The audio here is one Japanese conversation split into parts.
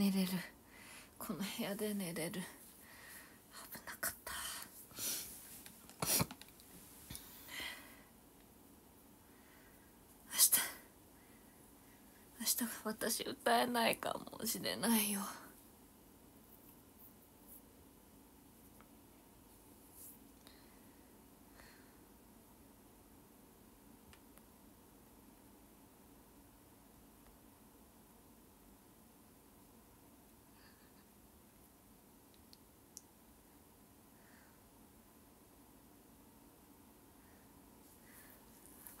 寝れる。この部屋で寝れる。危なかった。明日。明日私歌えないかもしれないよ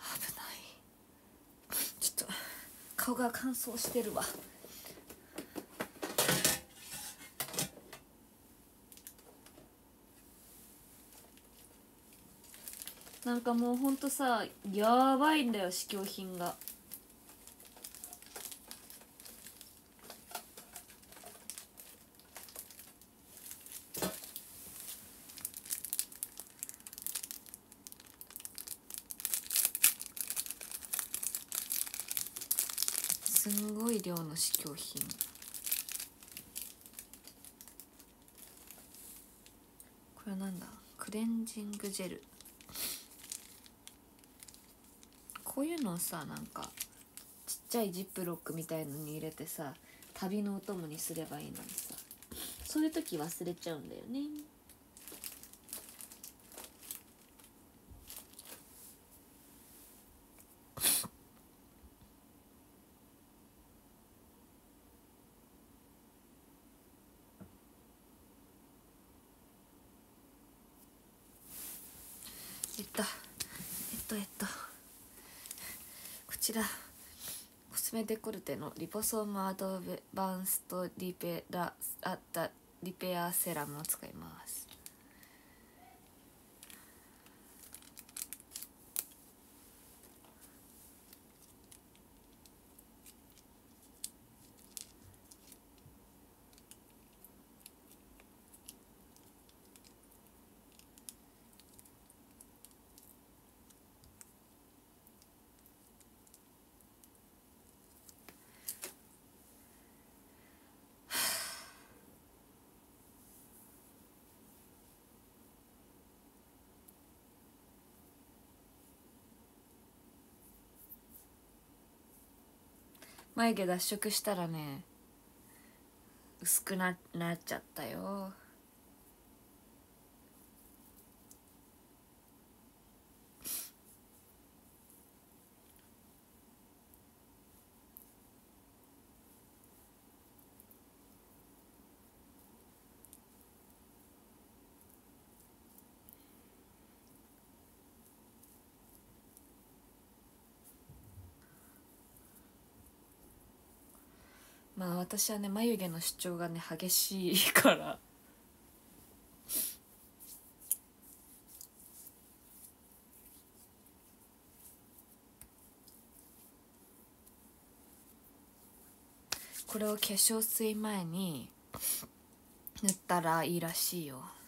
危ないちょっと顔が乾燥してるわ。なんかもうほんとさやばいんだよ試供品がすんごい量の試供品これはなんだクレンジェル。こういうのをさなんかちっちゃいジップロックみたいのに入れてさ旅のお供にすればいいのにさ。そういう時忘れちゃうんだよねえっとえっとえっとこちらコスメデコルテのリポソームアドバンストリペラあったリペアセラムを使います。眉毛脱色したらね薄くななっちゃったよ。あ私はね眉毛の主張がね激しいから。これを化粧水前に塗ったらいいらしいよ。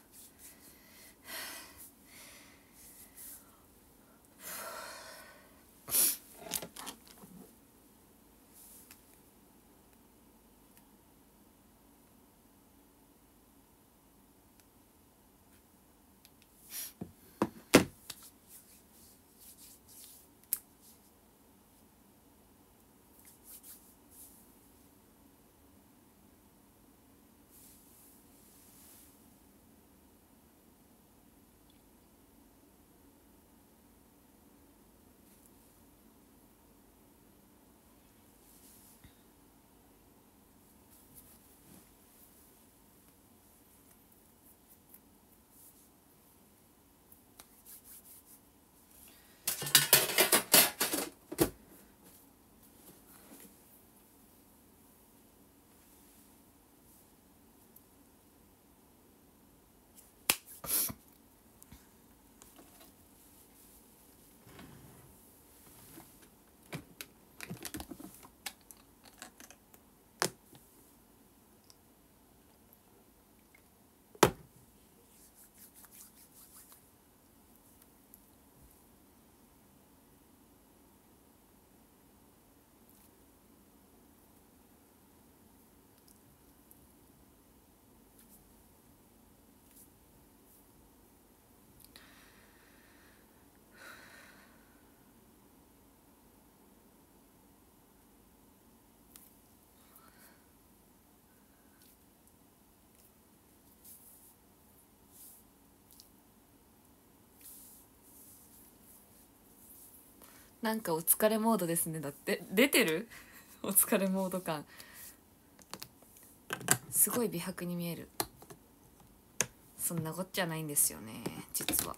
なんかお疲れモードですね。だって。出てる？お疲れモード感。すごい美白に見える。そんなこっちゃないんですよね実は。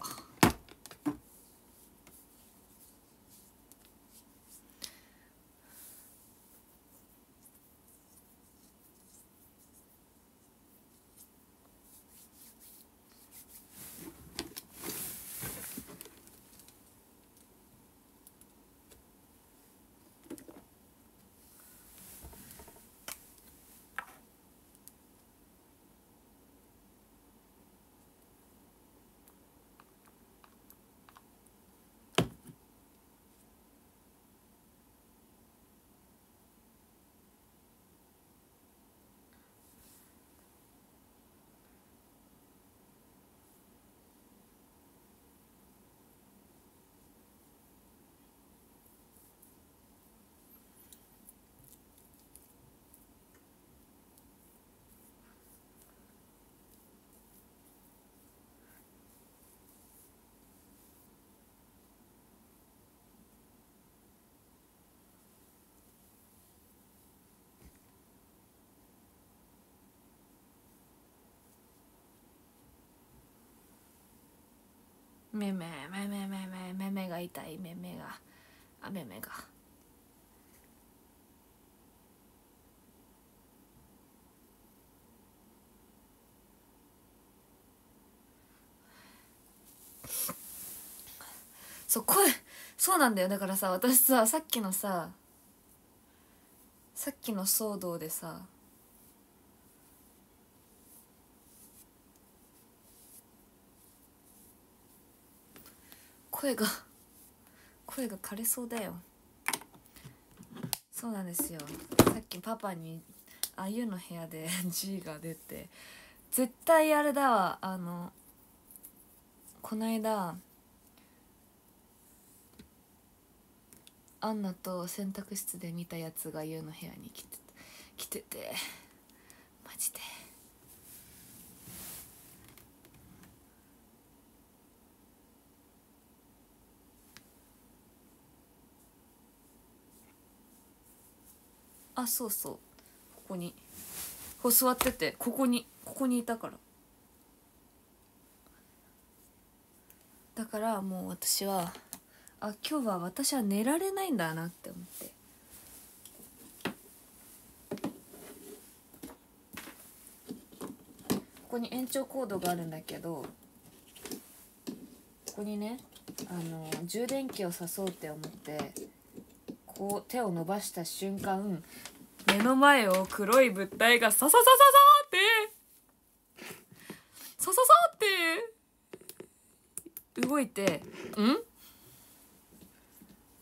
めめめめめめめめが痛い。めめが。あめめが。そう声そうなんだよ。だからさ私ささっきのささっきの騒動でさ声が声が枯れそうだよ。そうなんですよ。さっきパパにあゆの部屋で G が出て絶対あれだわ。あのこないだアンナと洗濯室で見たやつがゆの部屋に来て来ててマジで。あそうそう。ここに。こう座っててここにここにいたから。だからもう私はあ今日は私は寝られないんだなって思って。ここに延長コードがあるんだけどここにねあの充電器を挿そうって思ってこう手を伸ばした瞬間目の前を黒い物体がサササササってサササって動いて「ん？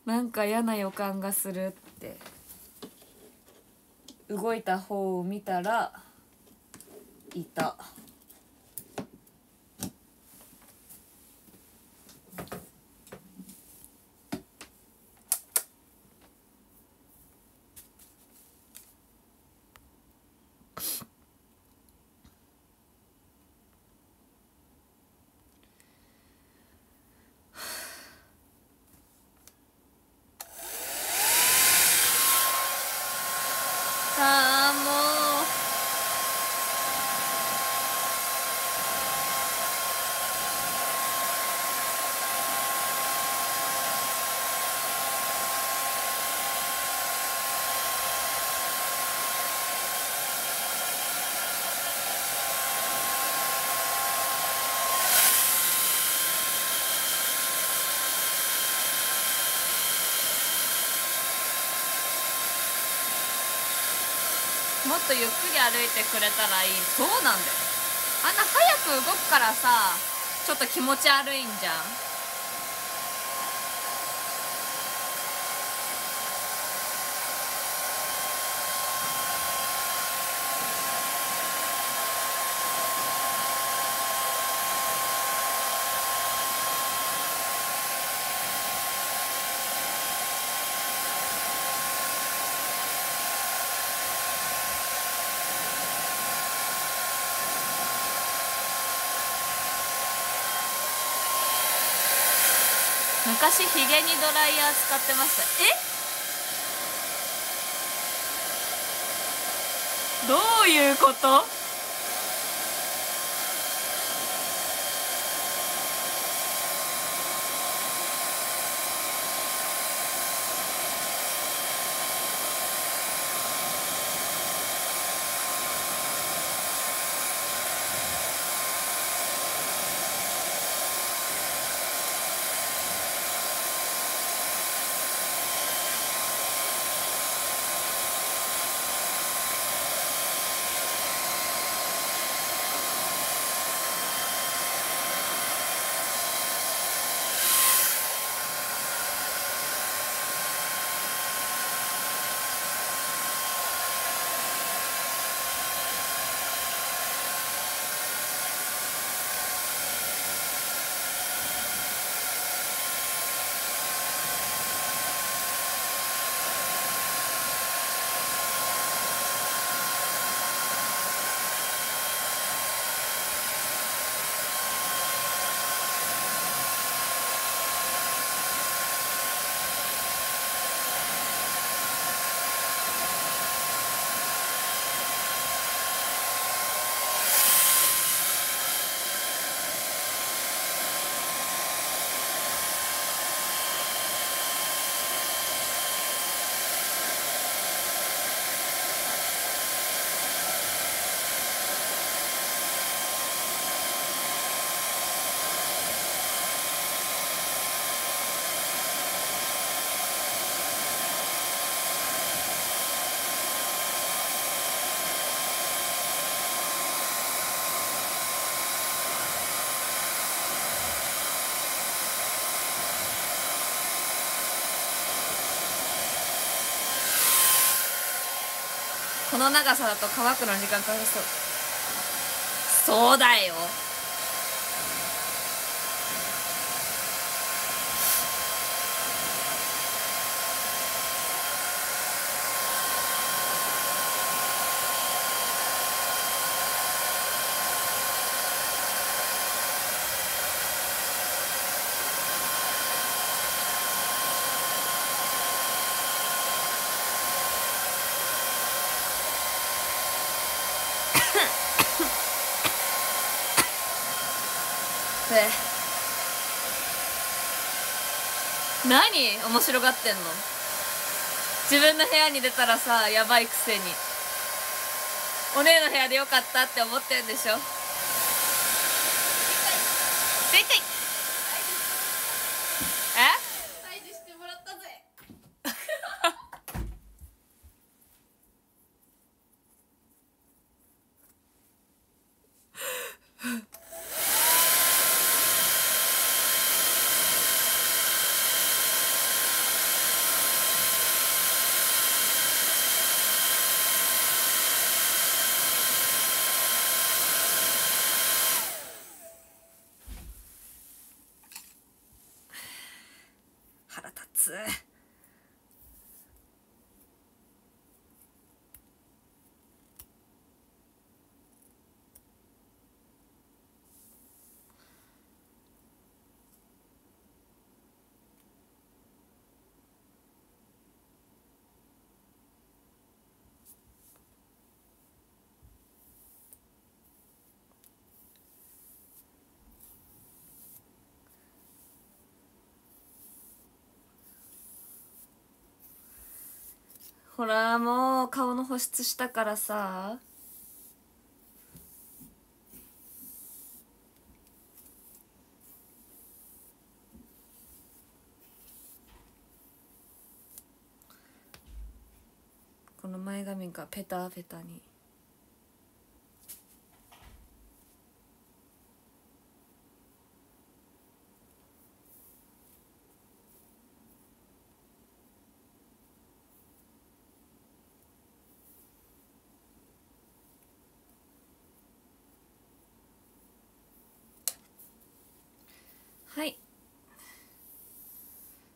なんか嫌な予感がする」って動いた方を見たらいた。もっとゆっくり歩いてくれたらいい。そうなんだよ。あんな早く動くからさちょっと気持ち悪いんじゃん。昔ヒゲにドライヤー使ってました。え？どういうこと？この長さだと乾くの時間かかりそう。そうだよえ何面白がってんの？自分の部屋に出たらさやばいくせに。お姉の部屋でよかったって思ってんでしょ？ほらもう顔の保湿したからさ。この前髪がペタペタに。はい。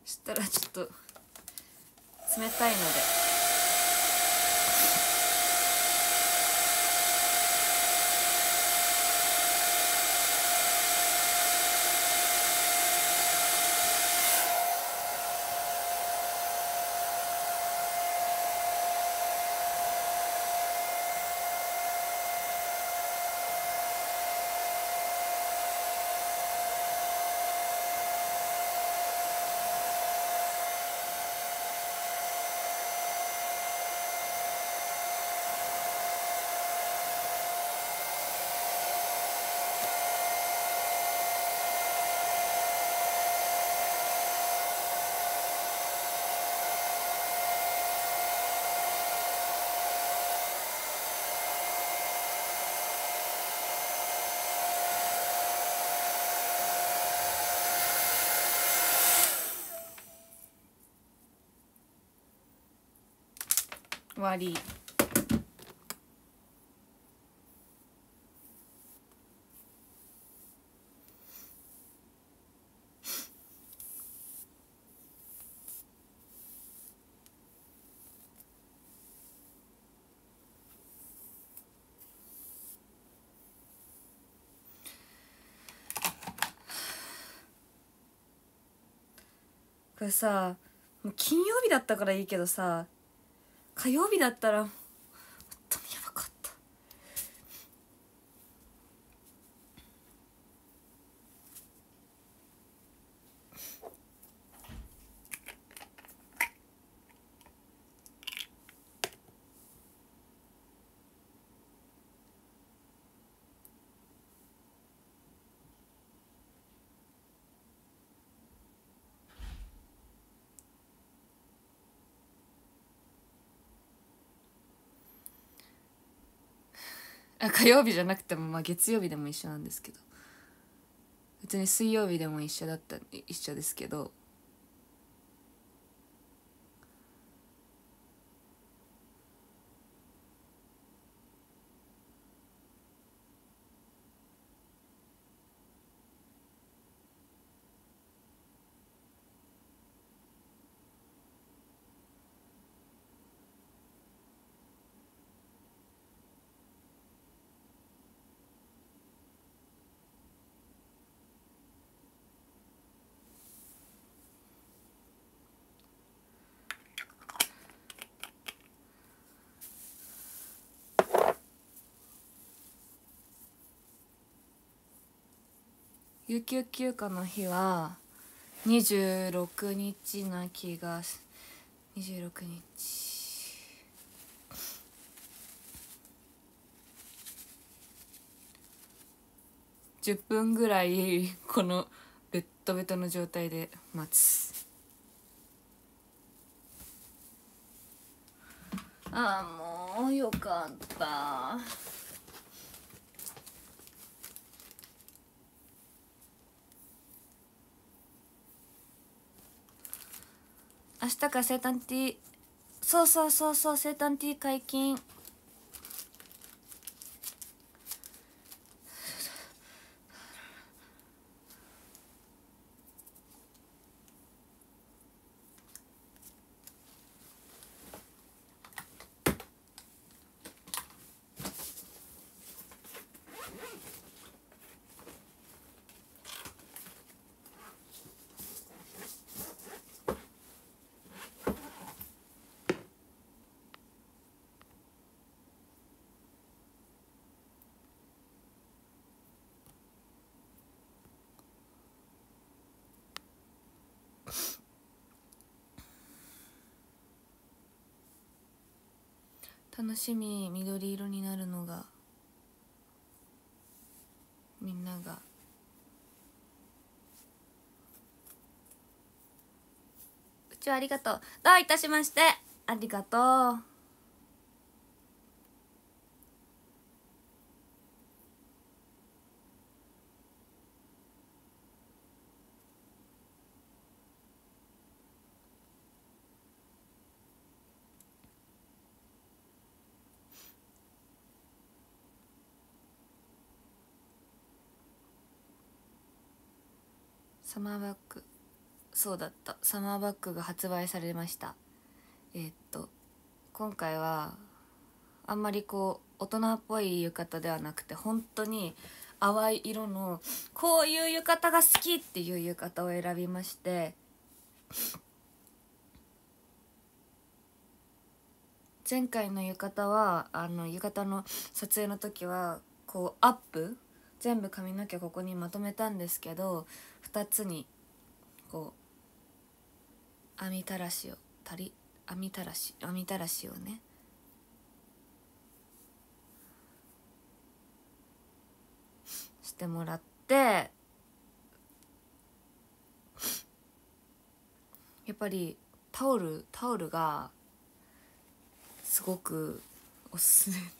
そしたらちょっと冷たいので。終わりこれさもう金曜日だったからいいけどさ火曜日だったら火曜日じゃなくてもまあ月曜日でも一緒なんですけど。別に水曜日でも一緒だった一緒ですけど。有給休暇の日は26日な気がす26日。10分ぐらいこのベッドベトの状態で待つ。ああもうよかった。明日から生誕ティーそうそうそうそう生誕ティー解禁。楽しみ緑色になるのがみんながうちはありがとう。どういたしまして。ありがとう。サマーバッグそうだった。サマーバッグが発売されました。えーっと今回はあんまりこう大人っぽい浴衣ではなくて本当に淡い色のこういう浴衣が好きっていう浴衣を選びまして前回の浴衣はあの浴衣の撮影の時はこうアップ全部髪の毛ここにまとめたんですけど2つにこう網たらしをたり網たらし網たらしをね。してもらってやっぱりタオルタオルがすごくおすすめ。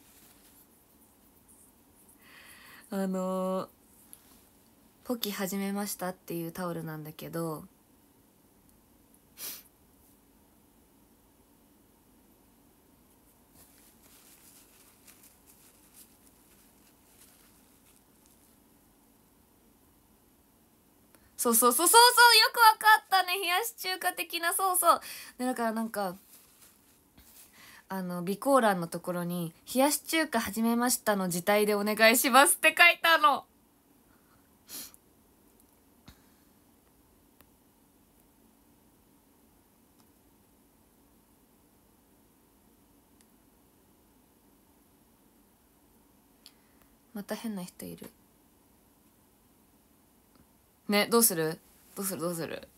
あの「ポキ始めました」っていうタオルなんだけどそうそうそうそうそうよくわかったね。冷やし中華的なそうそう、ね、だからなんかあの備考欄のところに「冷やし中華始めました」の字体でお願いしますって書いたの。また変な人いる。ねどうする？どうする？どうする？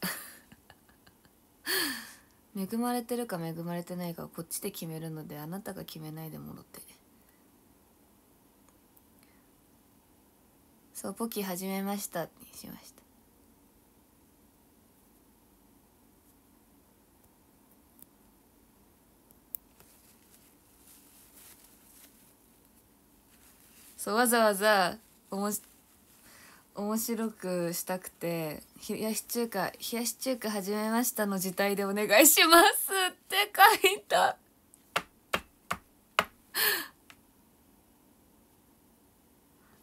恵まれてるか恵まれてないかをこっちで決めるのであなたが決めないでもろって。そうポキ始めましたにしました。そうわざわざおもし面白くしたくて「冷やし中華冷やし中華始めました」の字体でお願いしますって書いた。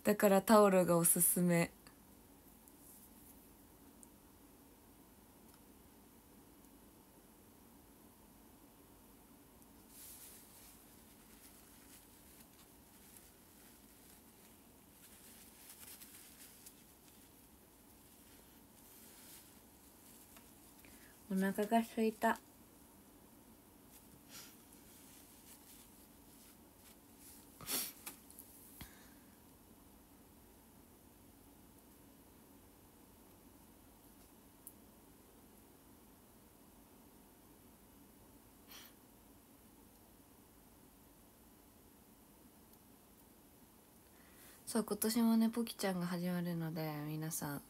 だからタオルがおすすめ。腹が空いた。そう今年もねポキちゃんが始まるので皆さん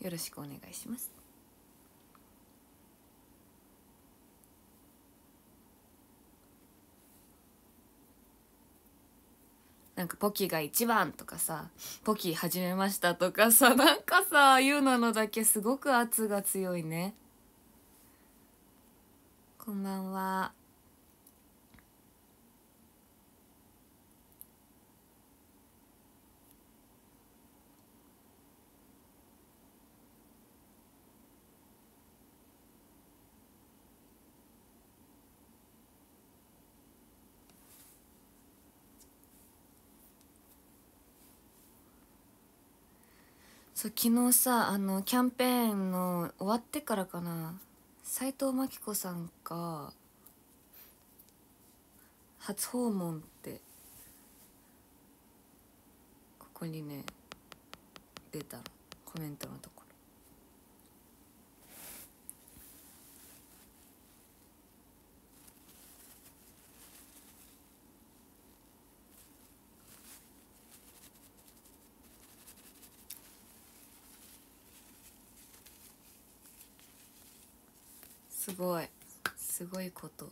よろしくお願いします。なんかポキが一番とかさポキ始めましたとかさ なんかさゆうなのだけすごく圧が強いね。こんばんは。そう昨日さあのキャンペーンの終わってからかな。斎藤真紀子さんが初訪問ってここにね出たコメントのとこ。すごい。すごいこと。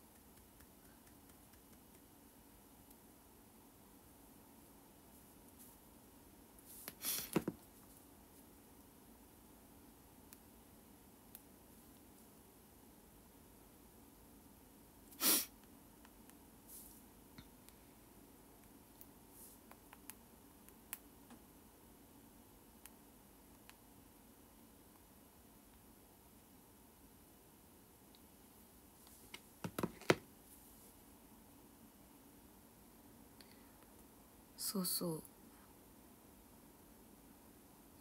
そうそう。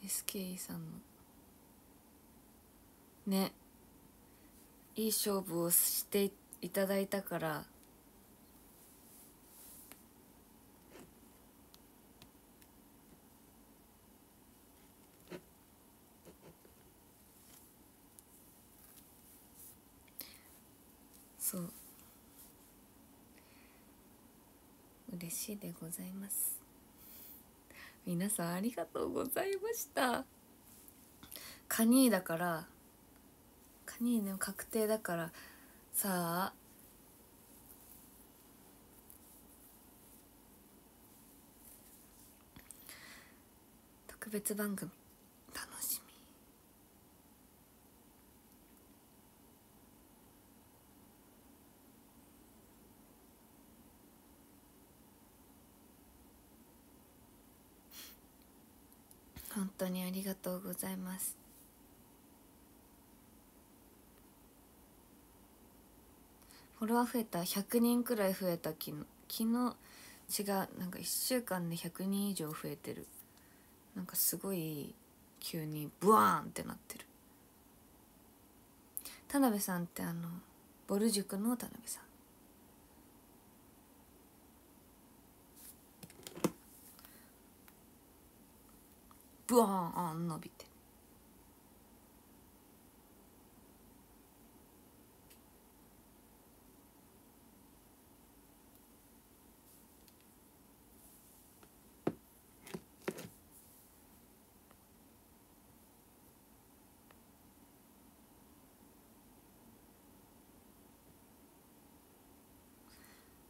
SKE さんの。ね。いい勝負をしていただいたから。そう。嬉しいでございます。皆さんありがとうございました。カニーだからカニーの確定だからさあ特別番組楽しみ本当にありがとうございます。フォロワー増えた。100人くらい増えた昨日。昨日違うなんか1週間で100人以上増えてる。なんかすごい急にブワーンってなってる。田辺さんってあのボル塾の田辺さん。ブワーン伸びて。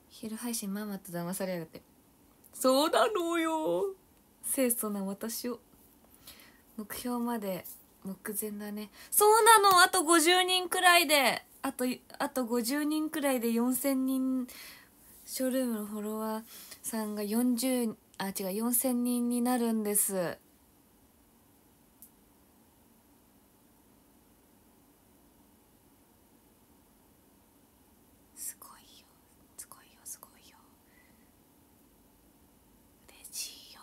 昼配信ママと騙されやがって。そうなのよ。清楚な私を。目標まで目前だね。そうなの。あと50人くらいで。あとあと50人くらいで4000人ショールームのフォロワーさんが40あ違う4000人になるんですすごいよすごいよすごいよ嬉しいよ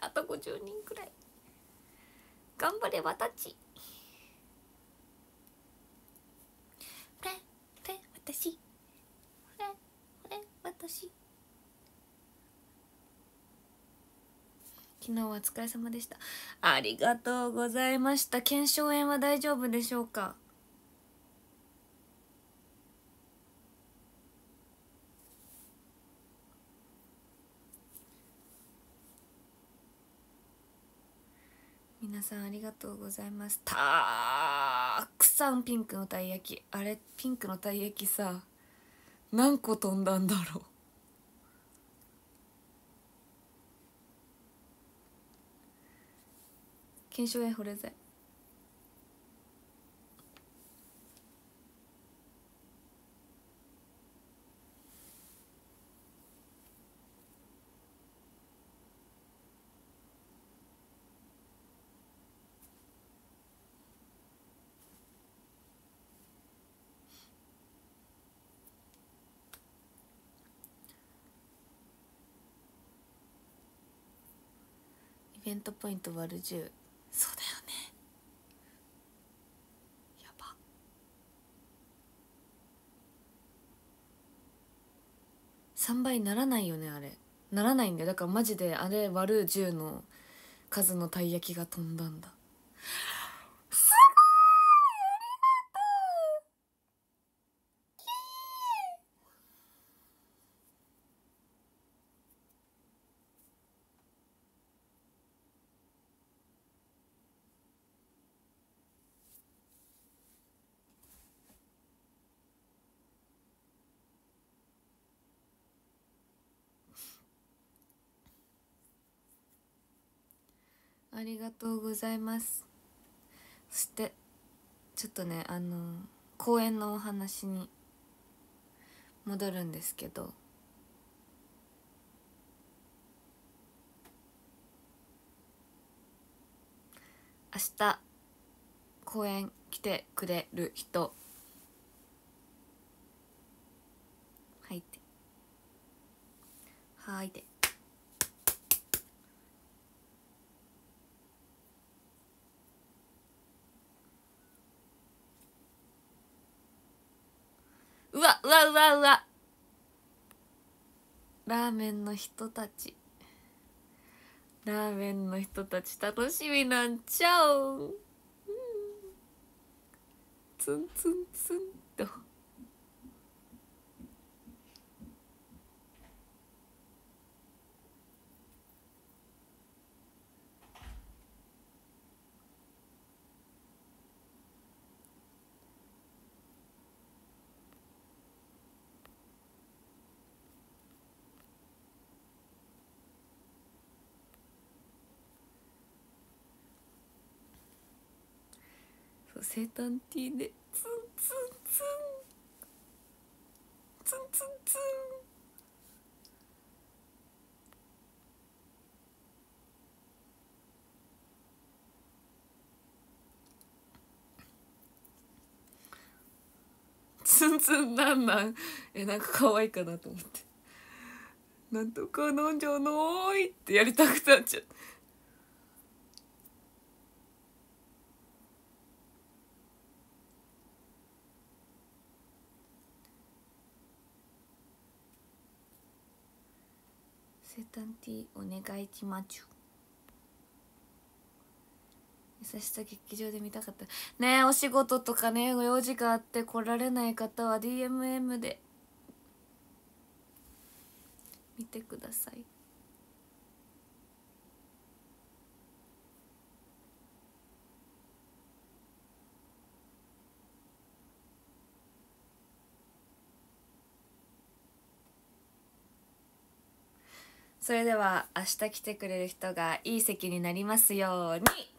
あと50人くらい頑張れわたち？これこれ私。これこれ私。昨日はお疲れ様でした。ありがとうございました。腱鞘炎は大丈夫でしょうか？皆さんありがとうございます。たくさんピンクのたい焼き。あれピンクのたい焼きさ何個飛んだんだろう。検証炎保冷剤。ベントポイント割る10そうだよね。やば。3倍ならないよねあれ。ならないんだよ。だからマジであれ割る10の数のたい焼きが飛んだんだすごいありがとうありがとうございます。そしてちょっとねあの公演のお話に戻るんですけど。明日公演来てくれる人。はいって。はいて。うわうわうわうわ。ラーメンの人たち。ラーメンの人たち楽しみなんちゃう、うん、ツンツンツンと生誕ティーでツンツンツンツンツンツンツンツンなんなんえなんか可愛いかなと思って「なんとか飲んじ農うのおい!」ってやりたくなっちゃった。セタンティお願いちます優しさ劇場で見たかった。ねえお仕事とかね用事があって来られない方は DMM で。見てください。それでは明日来てくれる人がいい席になりますように。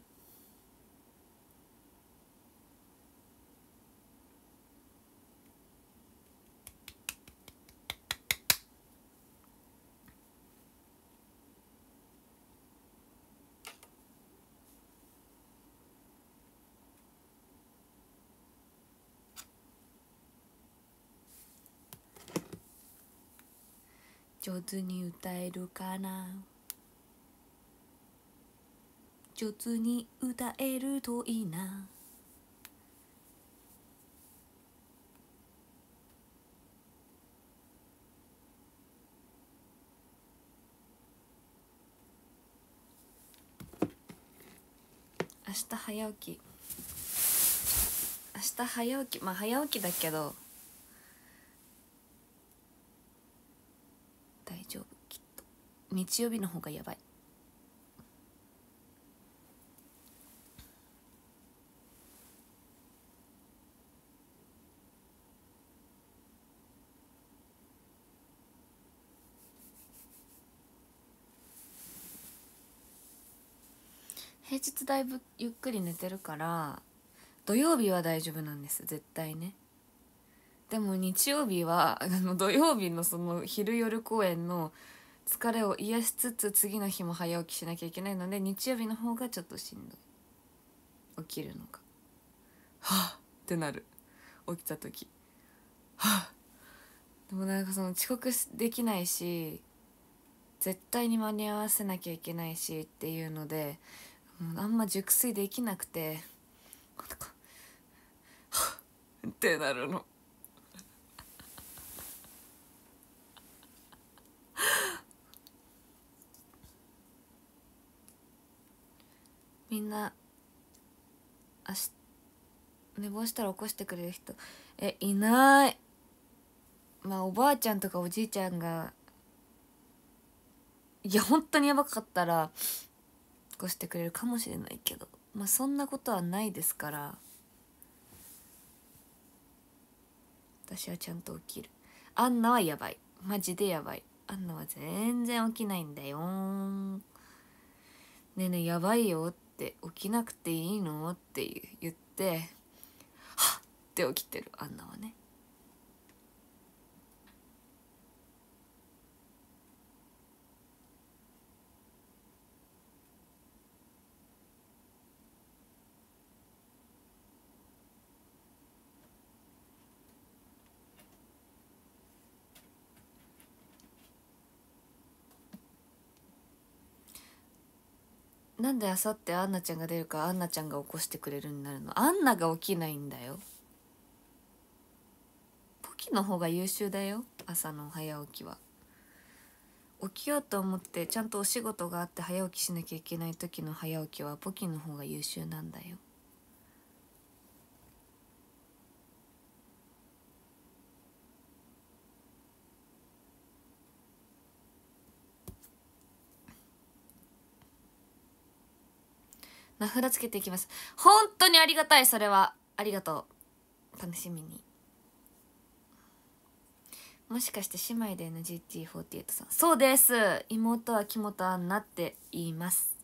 上手に歌えるかな？上手に歌えるといいな。明日早起き。明日早起き。まあ早起きだけど大丈夫きっと日曜日の方がやばい。平日だいぶゆっくり寝てるから土曜日は大丈夫なんです絶対ね。でも日曜日はあの土曜日のその昼夜公演の疲れを癒しつつ次の日も早起きしなきゃいけないので日曜日の方がちょっとしんどい。起きるのがはあってなる。起きた時。はあでもなんかその遅刻できないし絶対に間に合わせなきゃいけないしっていうのでもうあんま熟睡できなくてなんか。はあってなるの。みんな明日寝坊したら起こしてくれる人えいない。まあおばあちゃんとかおじいちゃんがいや本当にやばかったら起こしてくれるかもしれないけど。まあそんなことはないですから。私はちゃんと起きる。アンナはやばい。マジでやばい。アンナは全然起きないんだよねえねえやばいよって。起きなくていいの？って言ってはっって起きてる。アンナはね。なんであさってアンナちゃんが出るかアンナちゃんが起こしてくれるになるの？アンナが起きないんだよ。ポキの方が優秀だよ朝の早起きは。起きようと思ってちゃんとお仕事があって早起きしなきゃいけない時の早起きはポキの方が優秀なんだよ。名札つけていきます。本当にありがたい。それはありがとう。楽しみに。もしかして姉妹で NGT48 さん。そうです。妹は木本アンナって言います。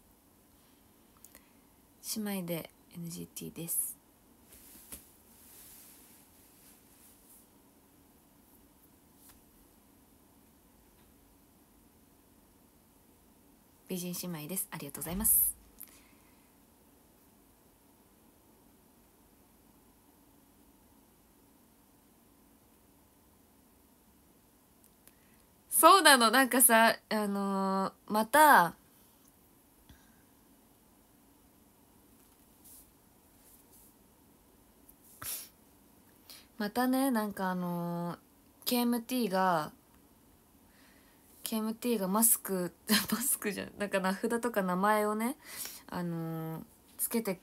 姉妹で NGT です。美人姉妹です。ありがとうございます。そうなの。なんかさあのーまたまたねなんかあのー KMT が KMT がマスク マスクじゃん。なんか名札とか名前をねあのーつけて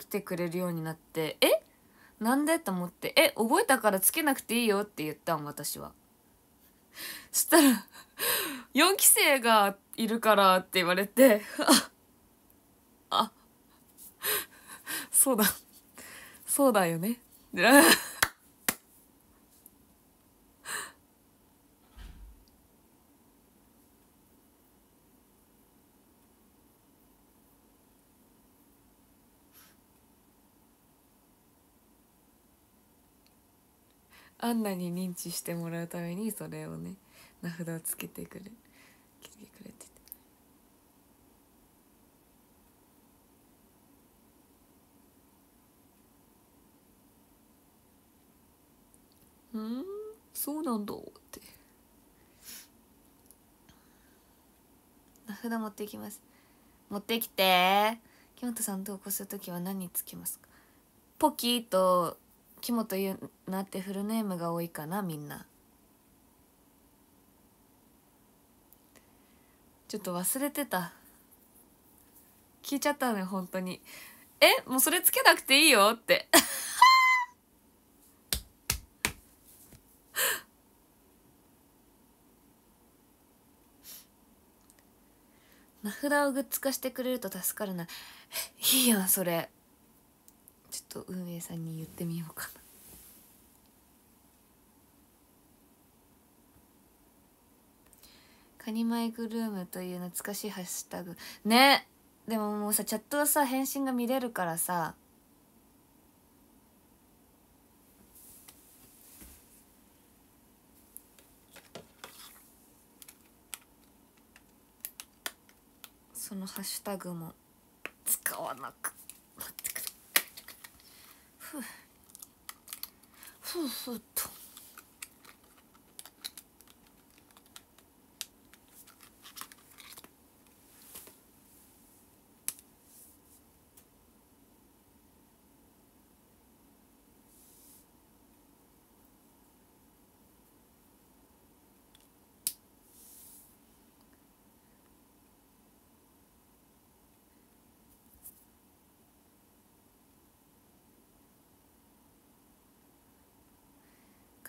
きてくれるようになってえ？なんで？と思って「え？覚えたからつけなくていいよ」って言ったん私は。そしたら「4期生がいるから」って言われてああそうだ。そうだよね。アンナに認知してもらうためにそれをね名札をつけてくれけてくれててうん？そうなんだって。名札持ってきます。持ってきて。木本さんと起こす時は何つけますか？ポキと木本ゆなってフルネームが多いかなみんな。ちょっと忘れてた。聞いちゃったのよ本当に。えもうそれつけなくていいよって。名札をグッズ化してくれると助かるな。いいやんそれ。と運営さんに言ってみようかな。カニマイグルームという懐かしいハッシュタグ。ね。でももうさチャットはさ返信が見れるからさ。そのハッシュタグも使わなくて。ふう。ふうふうと。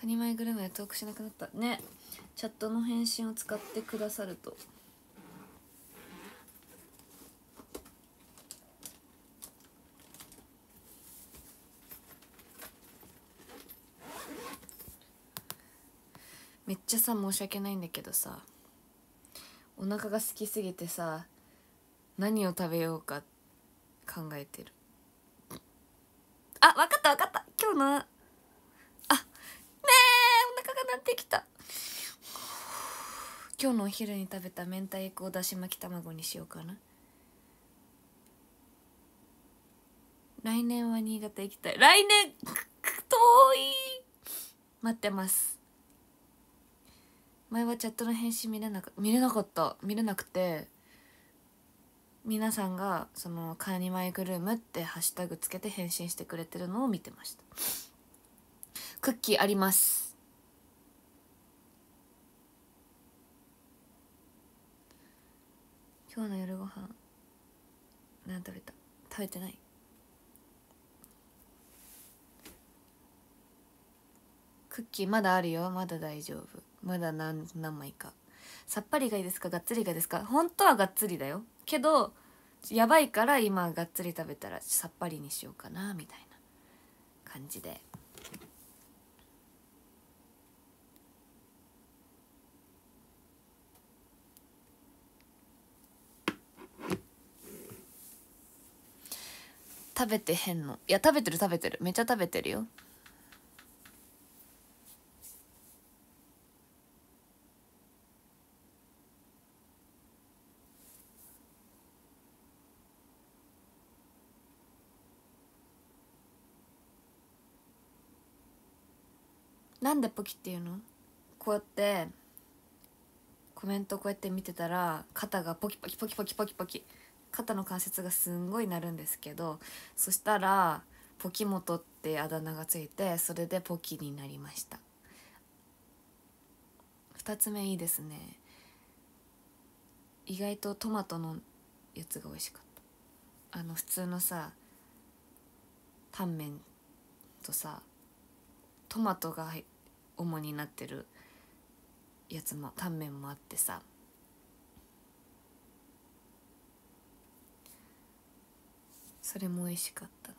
カニマイグルメでトークしなくなった。ね。チャットの返信を使ってくださると。めっちゃさ申し訳ないんだけどさ。お腹が空きすぎてさ何を食べようか考えてる。あわかったわかった。今日のあねえお腹が鳴ってきた今日のお昼に食べた明太子をだし巻き卵にしようかな。来年は新潟行きたい。来年遠い。待ってます。前はチャットの返信見れなか見れなかった。見れなくて皆さんがその「カニマイグルーム」ってハッシュタグつけて返信してくれてるのを見てました。クッキーあります。今日の夜ご飯何食べた？食べてない？クッキーまだあるよ。まだ大丈夫。まだ何何枚か。さっぱりがいいですか？がっつりがいいですか？本当はがっつりだよ。けどやばいから今がっつり食べたらさっぱりにしようかなみたいな感じで。食べてへんの？いや食べてる食べてる。めっちゃ食べてるよ。なんでポキっていうの？こうやってコメントこうやって見てたら肩がポキポキポキポキポキポキ。肩の関節がすんごいなるんですけどそしたらポキモトってあだ名がついてそれでポキになりました。2つ目いいですね。意外とトマトのやつが美味しかった。あの普通のさタンメンとさトマトが主になってるやつもタンメンもあってさそれも美味しかったな。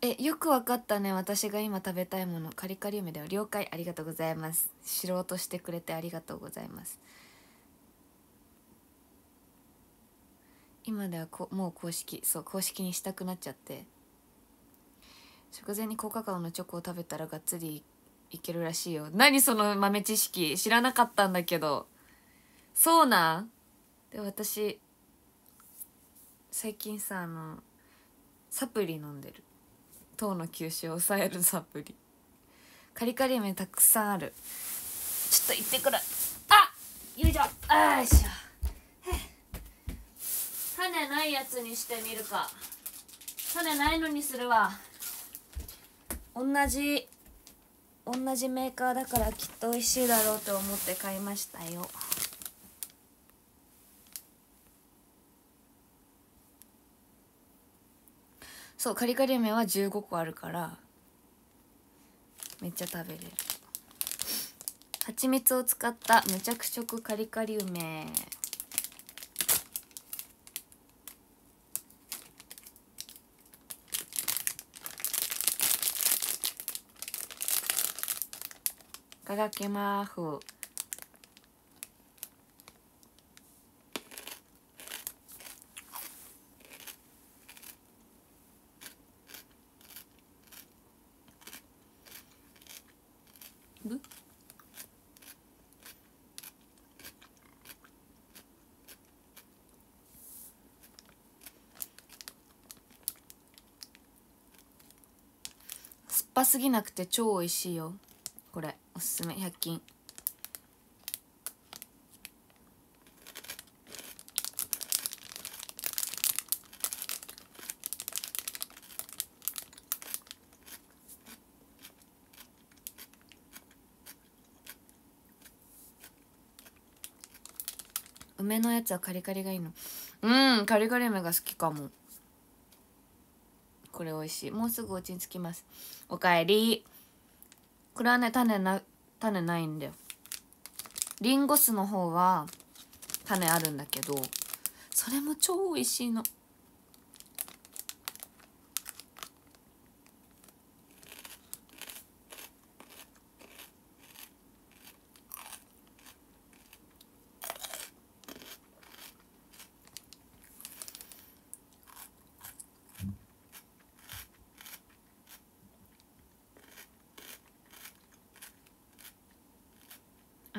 えよくわかったね。私が今食べたいもの。カリカリ梅だよ了解。ありがとうございます。知ろうとしてくれてありがとうございます。今ではこもう公式そう公式にしたくなっちゃって。食前に高カカオのチョコを食べたらがっつりいけるらしいよ。何その豆知識。知らなかったんだけど。そうなん？で私最近さあのサプリ飲んでる。糖の吸収を抑えるサプリ。カリカリ梅たくさんある。ちょっと行ってくる。あ！よいしょ。あよいしょ。種ないやつにしてみるか。種ないのにするわ。同じ同じメーカーだからきっと美味しいだろうと思って買いましたよ。そうカリカリ梅は15個あるからめっちゃ食べれる。蜂蜜を使った無着色カリカリ梅いただきます。ぶ？酸っぱすぎなくて超美味しいよこれおすすめ100均。梅のやつはカリカリがいいの。うんカリカリ梅が好きかも。これ美味しい。もうすぐお家に着きます。おかえり。これはね種な種ないんだよ。リンゴ酢の方は種あるんだけどそれも超美味しいの。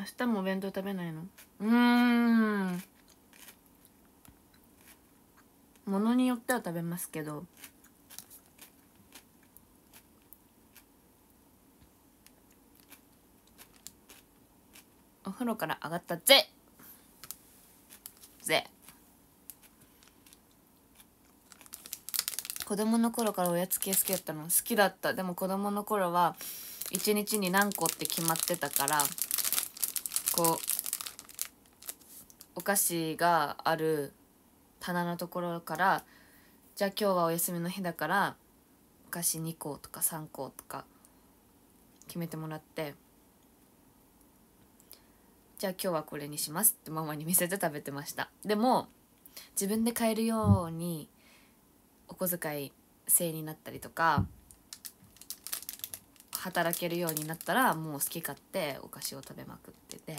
明日もお弁当食べないの？うん。ものによっては食べますけど。お風呂から上がったぜ。ぜ。子供の頃からおやつ系好きだったの好きだった。でも子供の頃は一日に何個って決まってたからこうお菓子がある棚のところからじゃあ今日はお休みの日だからお菓子2個とか3個とか決めてもらってじゃあ今日はこれにしますってママに見せて食べてました。でも自分で買えるようにお小遣い制になったりとか働けるようになったらもう好き勝手お菓子を食べまくってて。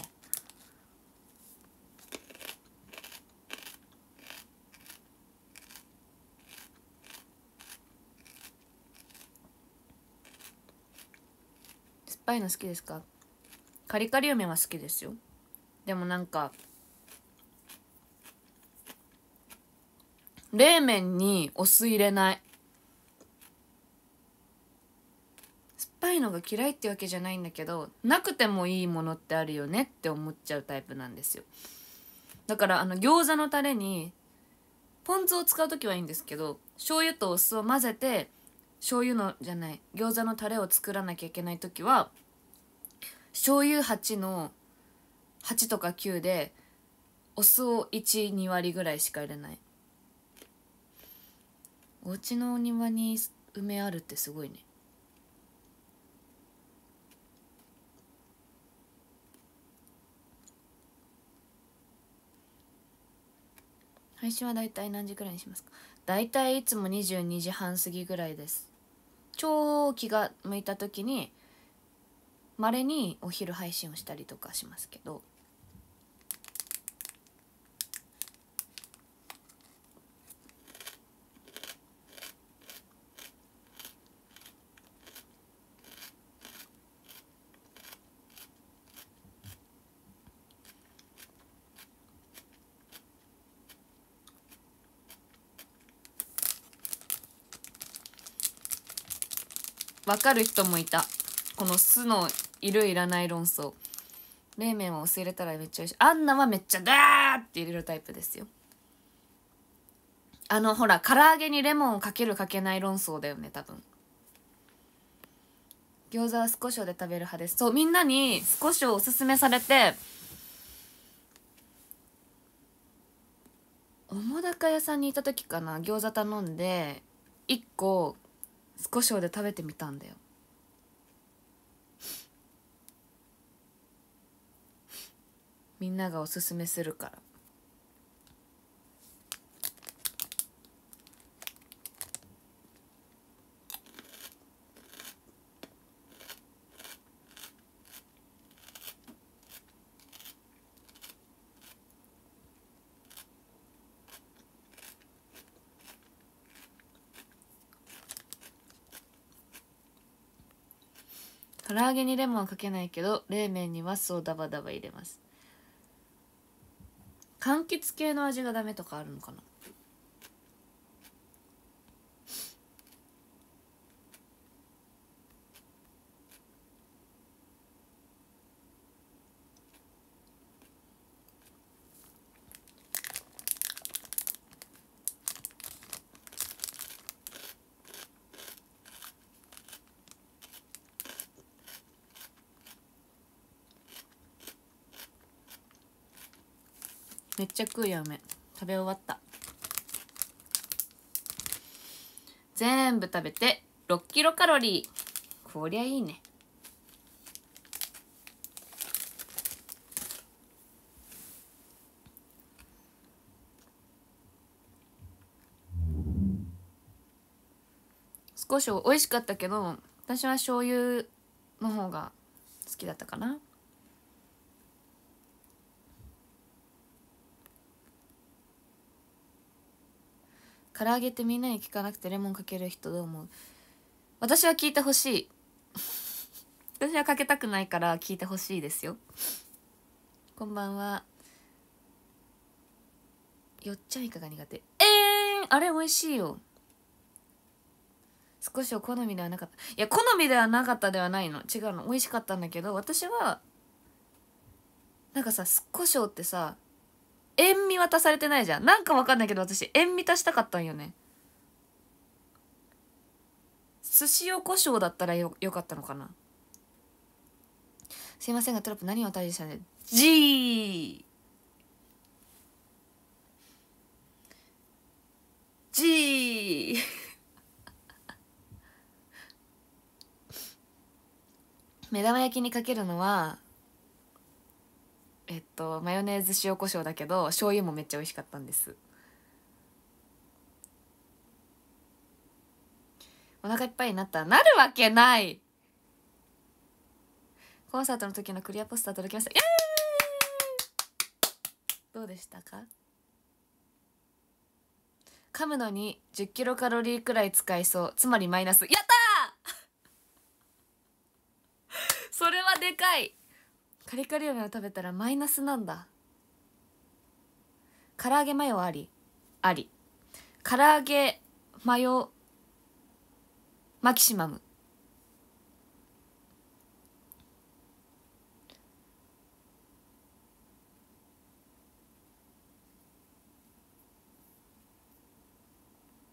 酸っぱいの好きですか？カリカリ梅は好きですよ。でもなんか冷麺にお酢入れない。いのが嫌いってわけじゃないんだけどなくてもいいものってあるよねって思っちゃうタイプなんですよ。だからあの餃子のタレにポン酢を使う時はいいんですけど醤油とお酢を混ぜて醤油のじゃない餃子のタレを作らなきゃいけない時は醤油8の8とか9でお酢を12割ぐらいしか入れない。お家のお庭に梅あるってすごいね。配信はだいたい何時くらいにしますか？だいたいいつも22時半過ぎぐらいです。超気が向いた時にまれにお昼配信をしたりとかしますけど。分かる人もいた。この酢のいるいらない論争。冷麺をお酢入れたらめっちゃ美味しい。あんなはめっちゃダーって入れるタイプですよ。あのほら唐揚げにレモンをかけるかけない論争だよね多分。餃子は少しで食べる派です。そうみんなに少しおすすめされて澤高屋さんにいた時かな餃子頼んで1個少しで食べてみたんだよ。みんながおすすめするから。唐揚げにレモンはかけないけど冷麺には酢をダバダバ入れます。柑橘系の味がダメとかあるのかな？ちゃ食うや梅食べ終わった。全部食べて6キロカロリー。こりゃいいね。少し美味しかったけど私は醤油の方が好きだったかな。唐揚げってみんなに聞かなくてレモンかける人どう思う？私は聞いてほしい。私はかけたくないから聞いてほしいですよ。こんばんは。よっちゃんいかが苦手？えー、あれ美味しいよ。少しお好みではなかった。いや好みではなかったではないの。違うの。美味しかったんだけど私はなんかさ酢胡椒ってさ塩味渡されてないじゃん。なんかわかんないけど私塩味足したかったんよね。寿司塩胡椒だったらよよかったのかな。すいませんがトラップ何を退治したんで G G 目玉焼きにかけるのはえっとマヨネーズ塩コショウだけど醤油もめっちゃ美味しかったんです。お腹いっぱいになったなるわけない。コンサートの時のクリアポスター届きました。どうでしたか？噛むのに10キロカロリーくらい使いそう。つまりマイナス。やった それはでかい。カリカリ梅を食べたらマイナスなんだ。唐揚げマヨあり。あり。唐揚げマヨマキシマム。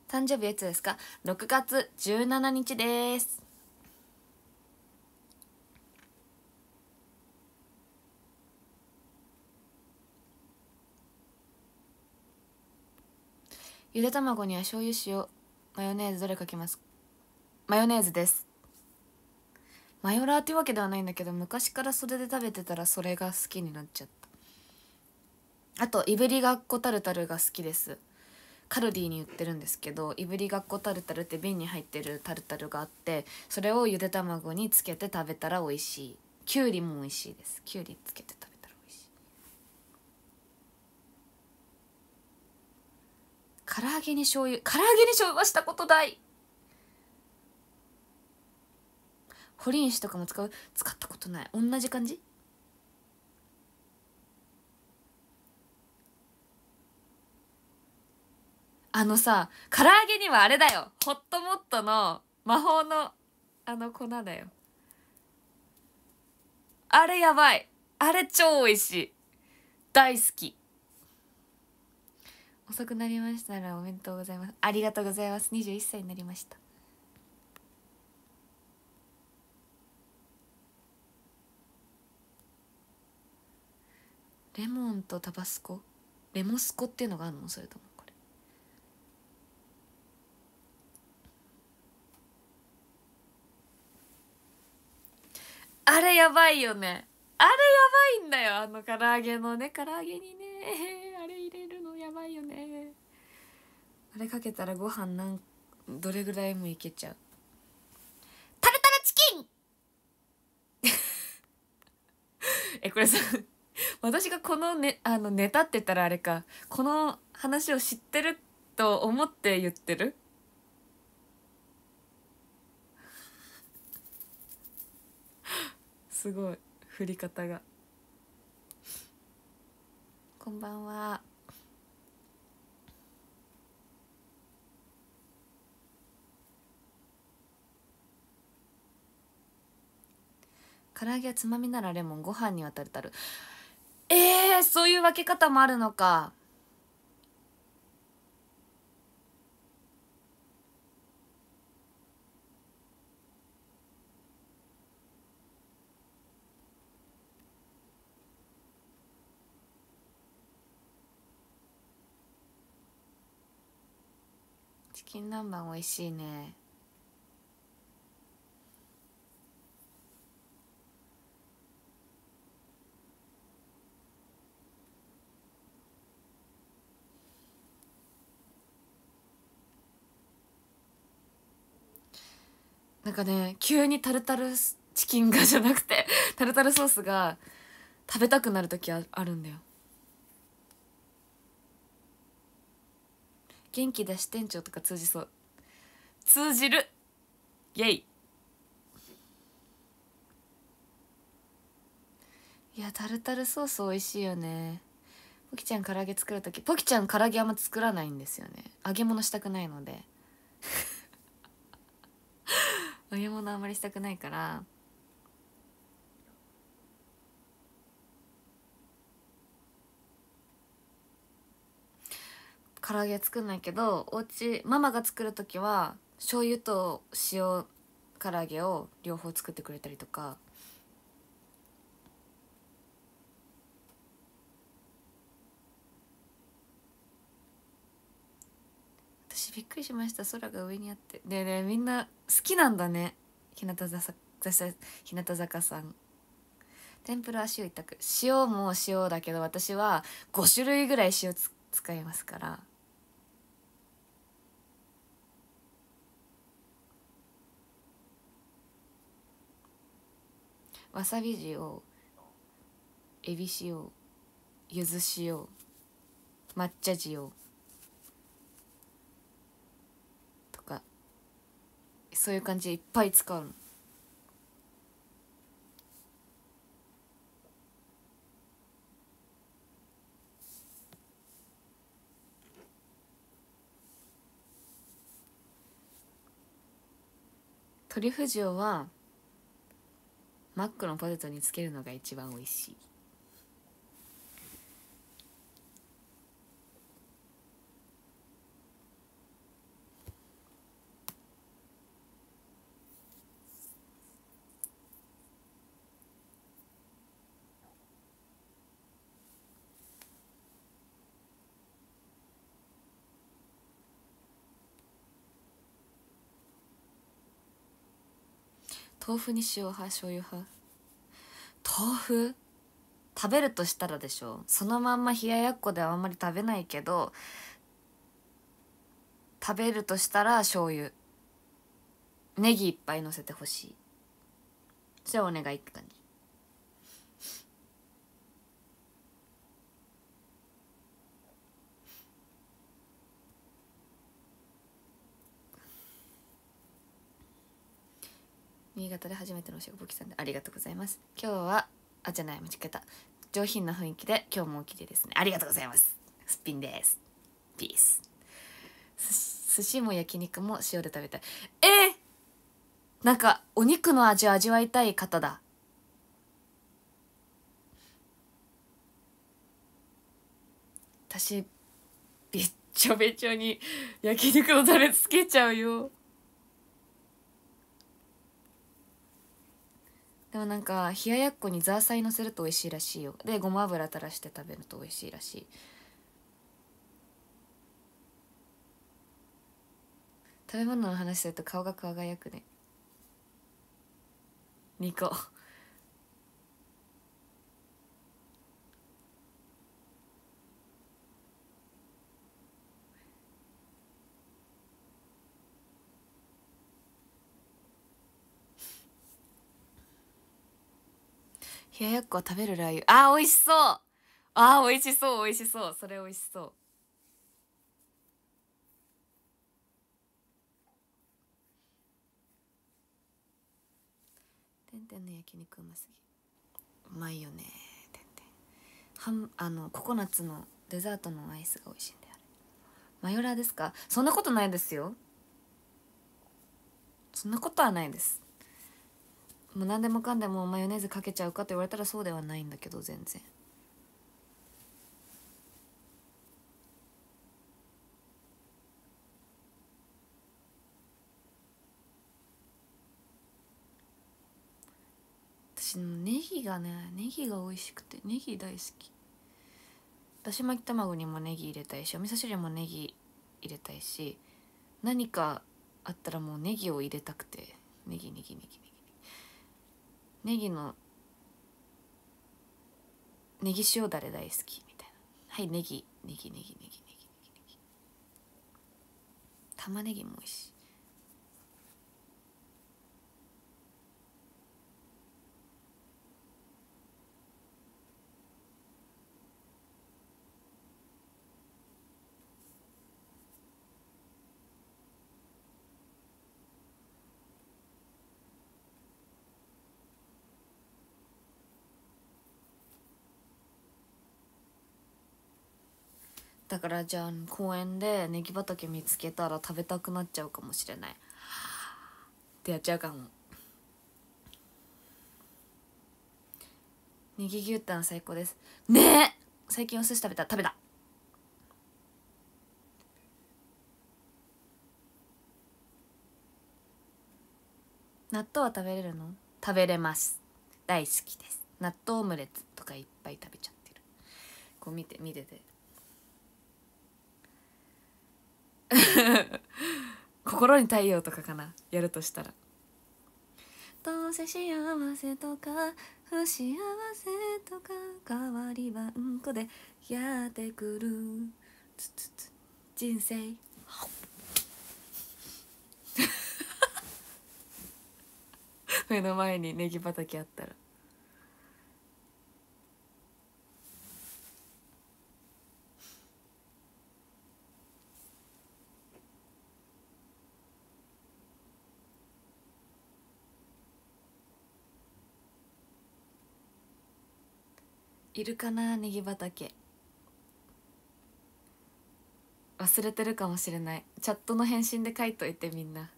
誕生日いつですか？6月17日です。ゆで卵には醤油塩マヨネーズどれかけます。マヨネーズです。マヨラーっていうわけではないんだけど昔からそれで食べてたらそれが好きになっちゃった。あといぶりがっこタルタルが好きです。カルディに売ってるんですけどいぶりがっこタルタルって瓶に入ってるタルタルがあってそれをゆで卵につけて食べたら美味しい。きゅうりも美味しいです。きゅうりつけて食べたら美味しい唐揚げに醤油唐揚げに醤油はしたことない。堀西とかも使う？使ったことない。同じ感じ？あのさ唐揚げにはあれだよ。ホットモットの魔法のあの粉だよ。あれやばい。あれ超美味しい。大好き。遅くなりましたらおめでとうございます。ありがとうございます。21歳になりました。レモンとタバスコ？レモスコっていうのがあるの？それともこれ。あれやばいよね。あれやばいんだよ。あの唐揚げのね。唐揚げにね。あれ入れるやばいよね。あれかけたらご飯なんどれぐらいもいけちゃう？タルタルチキン！えこれさ私がこの,、ね、あのネタって言ったらあれかこの話を知ってると思って言ってる？すごい振り方が。こんばんは唐揚げはつまみならレモンご飯にはタルタル。えー、そういう分け方もあるのか。チキン南蛮美味しいね。なんかね急にタルタルチキンがじゃなくて タルタルソースが食べたくなる時ああるんだよ。元気だし店長とか通じそう。通じる。イェイ。いやタルタルソース美味しいよね。ポキちゃん唐揚げ作る時ポキちゃん唐揚げあんま作らないんですよね。揚げ物したくないので。揚げ物あんまりしたくないから。唐揚げ作んないけどお家ママが作る時は醤油と塩唐揚げを両方作ってくれたりとか。私びっくりしました。空が上にあって。でねみんな好きなんだね。日向坂日向坂さん。天ぷらは塩一択。塩も塩だけど私は5種類ぐらい塩使いますから。わさび塩エビ塩ゆず塩抹茶塩。そういう感じでいっぱい使うの。トリュフ塩はマックのポテトにつけるのが一番美味しい。豆腐に塩派醤油派。豆腐？食べるとしたらでしょ。そのまんま冷ややっこではあんまり食べないけど食べるとしたら醤油。ネギいっぱいのせてほしい。じゃあお願いって感じ。新潟で初めてのお仕事ボキさんでありがとうございます。今日はあじゃない間違えた。上品な雰囲気で今日もおきれいですね。ありがとうございます。すっぴんです。ピース寿司も焼肉も塩で食べたい。えー、なんかお肉の味を味わいたい方だ。私べっちょべちょに焼肉のタレつけちゃうよ。でもなんか冷ややっこにザーサイのせると美味しいらしいよ。でごま油垂らして食べると美味しいらしい。食べ物の話すると顔が輝くね。2個冷ややっこ食べるラー油。あー美味しそう。あー美味しそう。美味しそう。それ美味しそう。てんてんの焼肉うますぎ。うまいよね。てんてん。はんあのココナッツのデザートのアイスが美味しいんだよマヨラーですか？そんなことないですよ。そんなことはないです。もう何でもかんでもマヨネーズかけちゃうかと言われたらそうではないんだけど全然。私ネギがねネギが美味しくてネギ大好き。だし巻き卵にもネギ入れたいしお味噌汁もネギ入れたいし何かあったらもうネギを入れたくてネギネギネギネギ。ネギのネギ塩だれ大好きみたいな。はいネギネギネギネギネギ。ネギネギ玉ねぎも美味しい。だからじゃあ公園でネギ畑見つけたら食べたくなっちゃうかもしれない。ってやっちゃうかも。ネギ牛タン最高です。ね！え最近お寿司食べた。食べた。納豆は食べれるの？食べれます。大好きです。納豆オムレツとかいっぱい食べちゃってる。こう見て見てて。心に太陽とかかなやるとしたら。どうせ幸せとか不幸せとか変わりはうんこでやってくる。つつつ人生。目の前にネギ畑あったらいるかなネギ畑。忘れてるかもしれない。チャットの返信で書いといてみんな。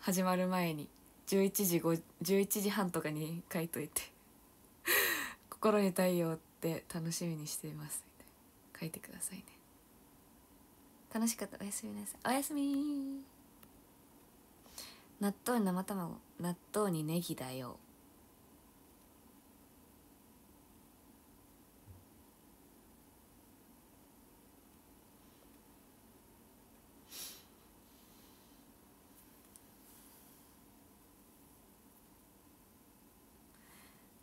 始まる前に。11時5 11時半とかに書いといて「心に太陽って楽しみにしています」書いてくださいね。楽しかった。おやすみなさい。おやすみ。納豆に生卵。納豆にネギだよ。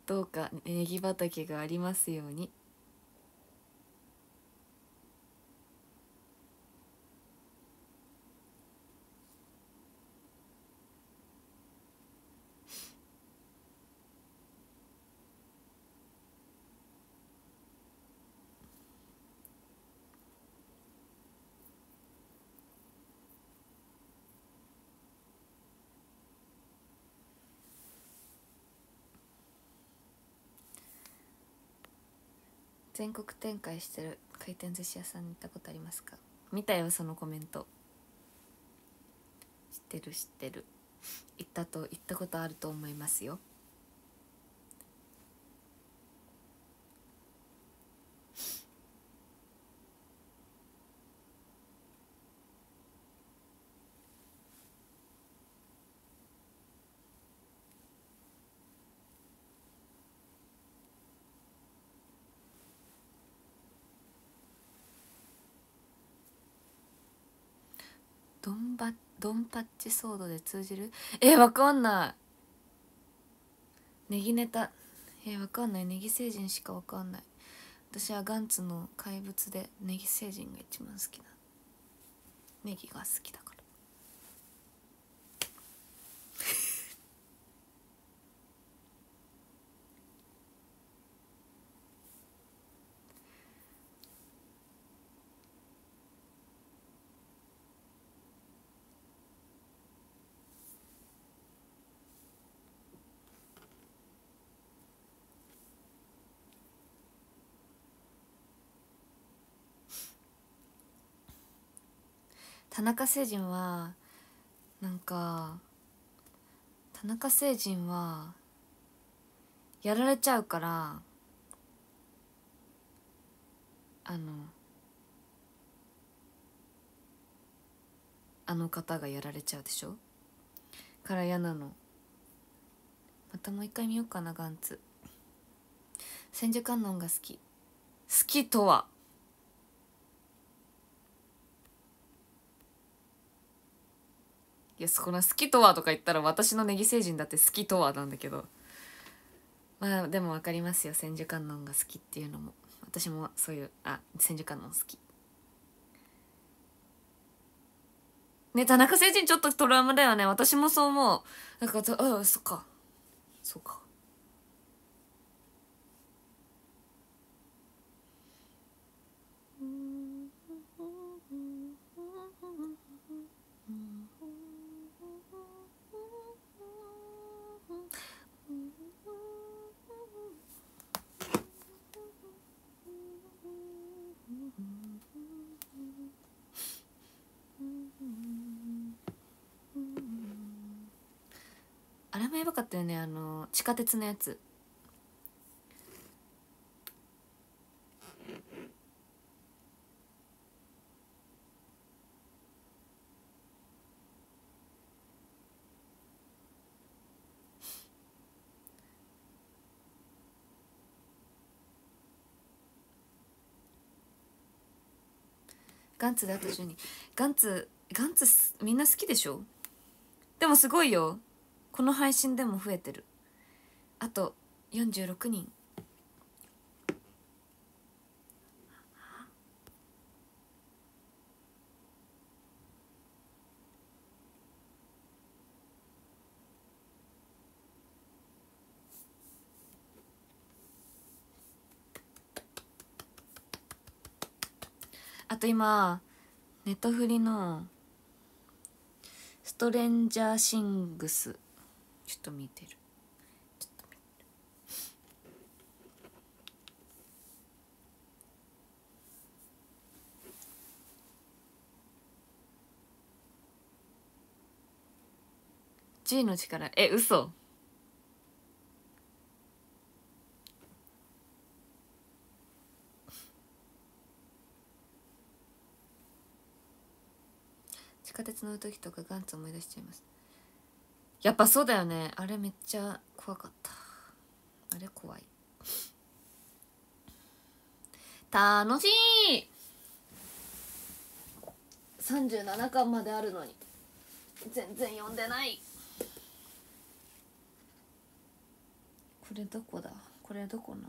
どうかネギ畑がありますように。全国展開してる回転寿司屋さんに行ったことありますか？見たよそのコメント。知ってる知ってる。行ったと行ったことあると思いますよドンバドンパッチソードで通じる？えわかんない。ネギネタ。えわかんない。ネギ星人しかわかんない。私はガンツの怪物でネギ星人が一番好きな。ネギが好きだから。田中星人はなんか田中星人はやられちゃうからあのあの方がやられちゃうでしょ？から嫌なの。またもう一回見ようかなガンツ。千手観音が好き。好きとは？いやそこの好きとはとか言ったら私のネギ星人だって好きとはなんだけど。まあでも分かりますよ。千手観音が好きっていうのも。私もそういうあ千手観音好き。ね田中星人ちょっとトラウマだよね。私もそう思う。なんかああそっか。そうか。やばかったよねあの地下鉄のやつ。ガンツであと12ガンツガンツみんな好きでしょ？でもすごいよ。この配信でも増えてる。あと46人。あと今ネットフリの「ストレンジャーシングス」ちょっと見てる。ちょっと見てる。G の力。え嘘。地下鉄乗る時とかガンツ思い出しちゃいます。やっぱそうだよね。あれめっちゃ怖かった。あれ怖い。楽しい。37巻まであるのに。全然読んでない。これどこだ？これどこな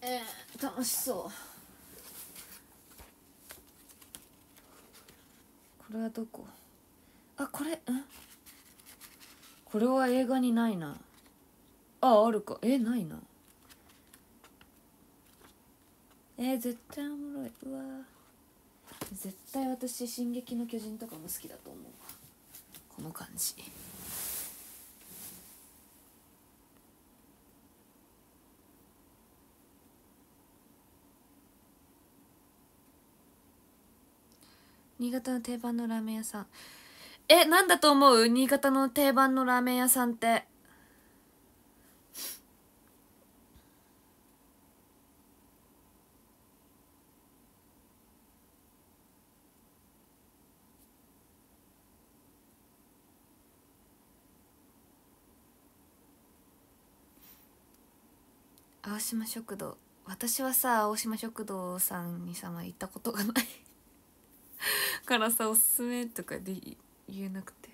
えー、楽しそう。これはどこ？あこれん？これは映画にないな。ああるか。えないな。えー、絶対おもろい。うわ絶対私「進撃の巨人」とかも好きだと思う。この感じ。新潟の定番のラーメン屋さん。えなんだと思う？新潟の定番のラーメン屋さんって。青島食堂。私はさ青島食堂さんにさま行ったことがない。辛さおすすめとかで言えなくて。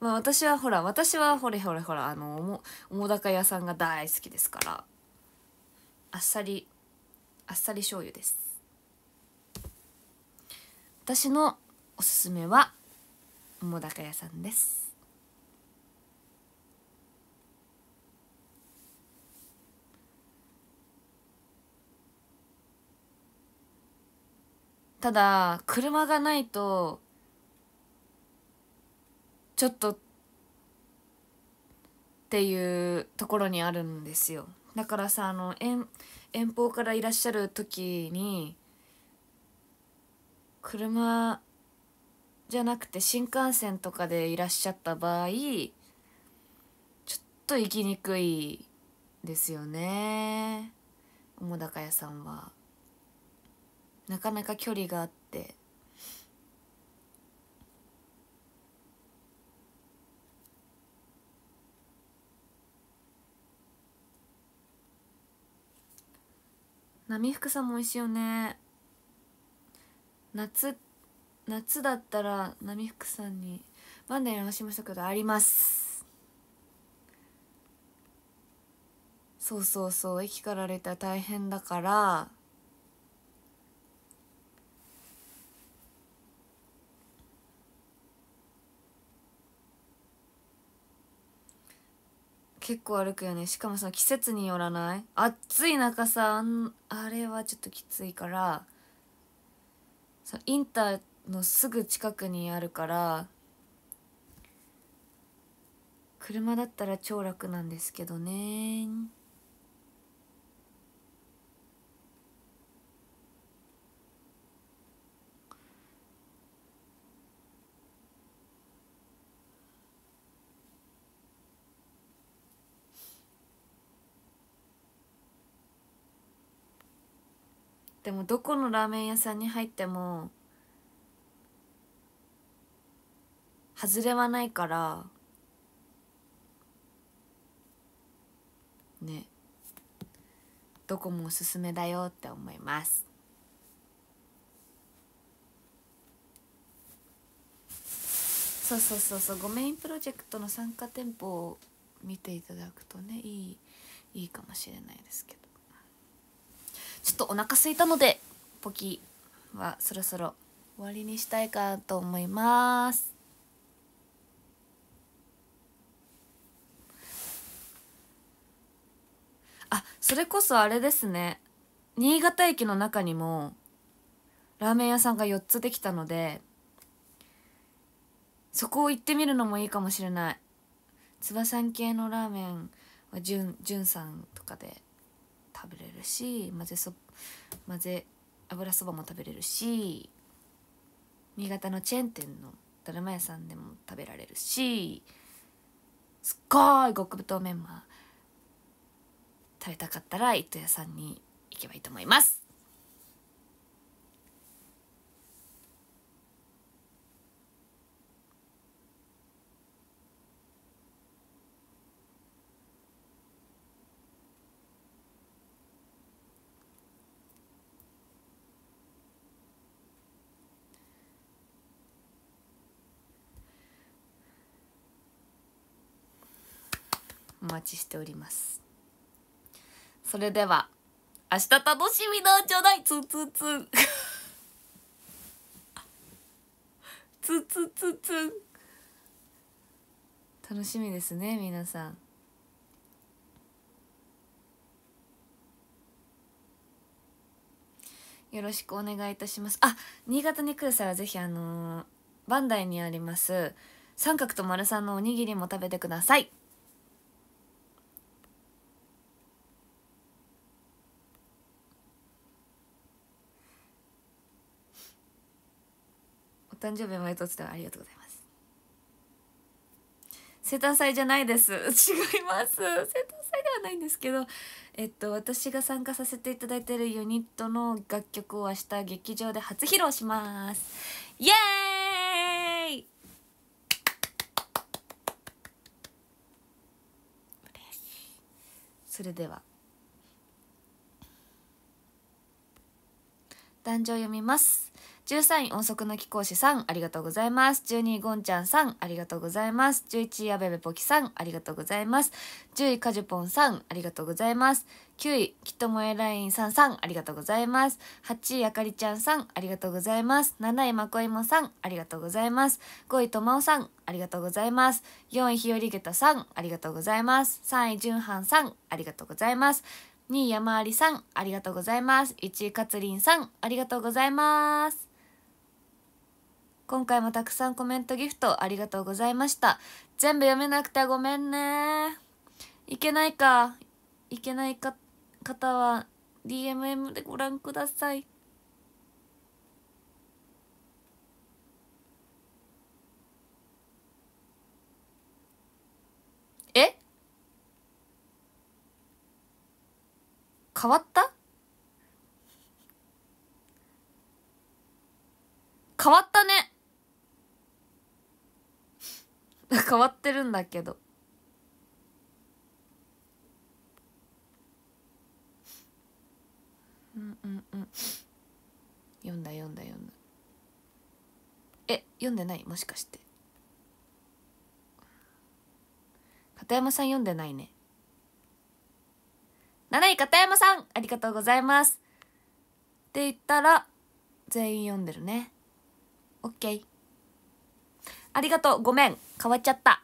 まあ私はほら私はほれほれほらあのおもも高屋さんが大好きですからあっさりあっさり醤油です。私のおすすめはもだか屋さんです。ただ車がないとちょっとっていうところにあるんですよだからさあの遠遠方からいらっしゃる時に車じゃなくて新幹線とかでいらっしゃった場合ちょっと行きにくいですよね澤高屋さんは。なかなか距離があって。波福さんも美味しいよね。夏夏だったら波福さんにバンダイ直しましたけどあります。そうそうそう。駅から出たら大変だから。結構歩くよね。しかもその季節によらない？暑い中さあれはちょっときついからそインターのすぐ近くにあるから車だったら超楽なんですけどね。でもどこのラーメン屋さんに入っても外れはないからねどこもおすすめだよって思います。そうそうそうそうごメインプロジェクトの参加店舗を見ていただくとねいいいいかもしれないですけど。ちょっとお腹すいたのでポキはそろそろ終わりにしたいかと思います。あそれこそあれですね。新潟駅の中にもラーメン屋さんが4つできたのでそこを行ってみるのもいいかもしれない。翼系のラーメンはじゅんじゅんさんとかで。食べれるし混ぜそ混ぜ油そばも食べれるし新潟のチェーン店のだるま屋さんでも食べられるしすっごい極太メンマ食べたかったら糸屋さんに行けばいいと思います。待ちしております。それでは明日楽しみなんじゃないツンツンツン。ツンツンツンツン。楽しみですね皆さん。よろしくお願いいたします。あ新潟に来る際はぜひあのー、バンダイにあります三角と丸三のおにぎりも食べてください。誕生日おめでとうってありがとうございます。生誕祭じゃないです。違います。生誕祭ではないんですけどえっと私が参加させていただいているユニットの楽曲を明日劇場で初披露します。イエーイ！それでは。壇上読みます。13位音速の貴公子さんありがとうございます。12位ゴンちゃんさんありがとうございます。11位アベベポキさんありがとうございます。10位カジュポンさんありがとうございます。9位きっともえラインさんさんありがとうございます。8位あかりちゃんさんありがとうございます。7位まこいもさんありがとうございます。5位とまおさんありがとうございます。4位ひよりげたさんありがとうございます。3位じゅんはんさんありがとうございます。2位山ありさんありがとうございます。1位かつりんさんありがとうございます。今回もたくさんコメントギフトありがとうございました。全部読めなくてごめんね。いけないか。いけないか方は DMM でご覧ください。え？変わった？変わったね。変わってるんだけど。うんうんうん。読んだ読んだ読んだ。え読んでない？もしかして。片山さん読んでないね。7位片山さんありがとうございます。って言ったら全員読んでるね。オッケー。ありがとう。ごめん。変わっちゃった。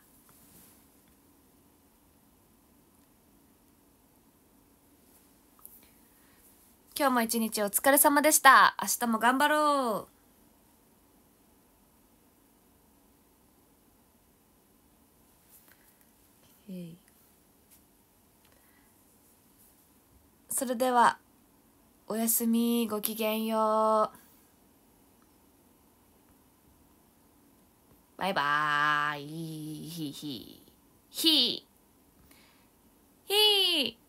今日も一日お疲れ様でした。明日も頑張ろう。それではおやすみ。ごきげんよう。バイバーイ。ひひ。ひ。ひ。